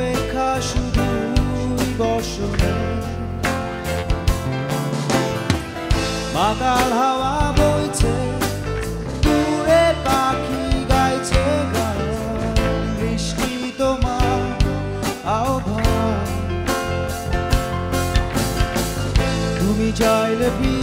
অপেক্ষা শুধুই বসনা মাতাল হাওয়া বইছে, দূরে পাখি গাইছে গান। বৃষ্টি তোমার আহ্বান। তুমি চাইলে প্রিয়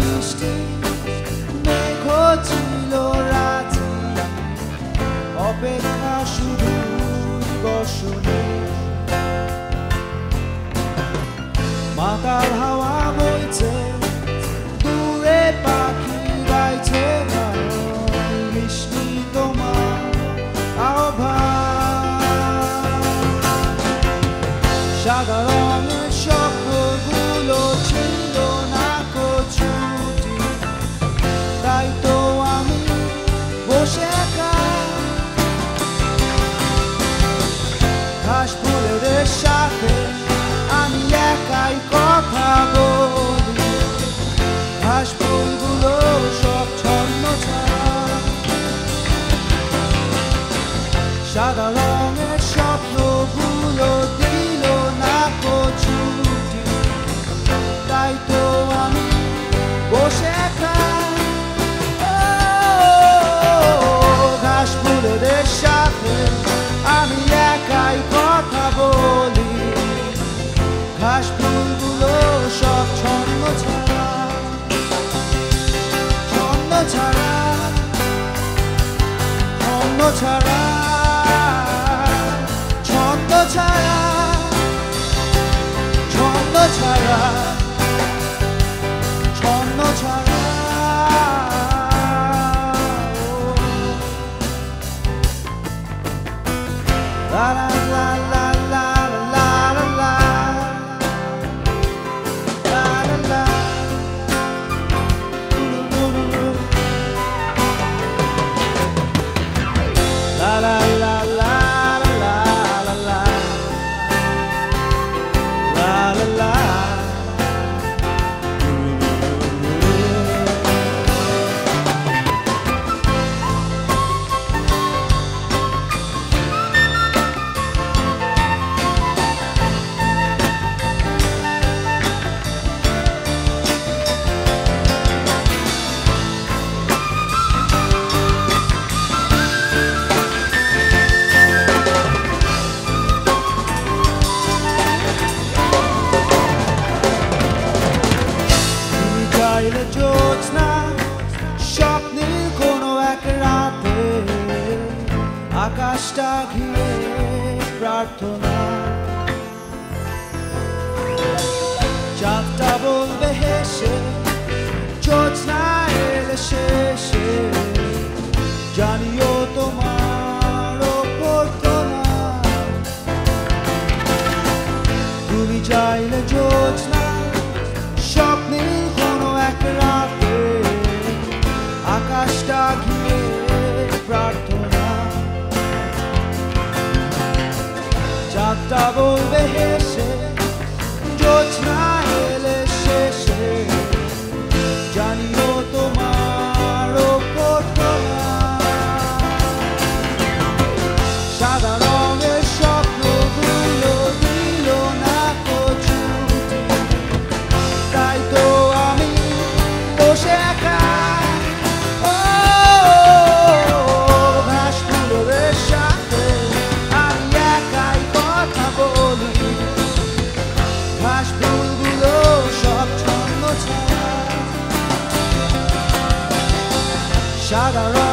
মনের স্বপ্নগুলো দিল না কচুটি তাই তো আমি বসে ঘাস ফুলের সাথে আমি একাই কথা বলি ঘাস ফুলগুলো সব ছন্দ ছাড়া ছন্দ ছাড়া ছন্দ ছাড়া ছিল জোৎস্না স্বপ্নের কোনো এক রাতে আকাশটা ঘিরে প্রার্থনা। চাঁদটা বলবে হেসে জোৎস্না এলে শেষে। জানিও তোমার ওপর তুমি চাইলে double the hissing. Shut.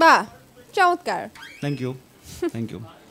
বাহ চমৎকার থ্যাংক ইউ থ্যাংক ইউ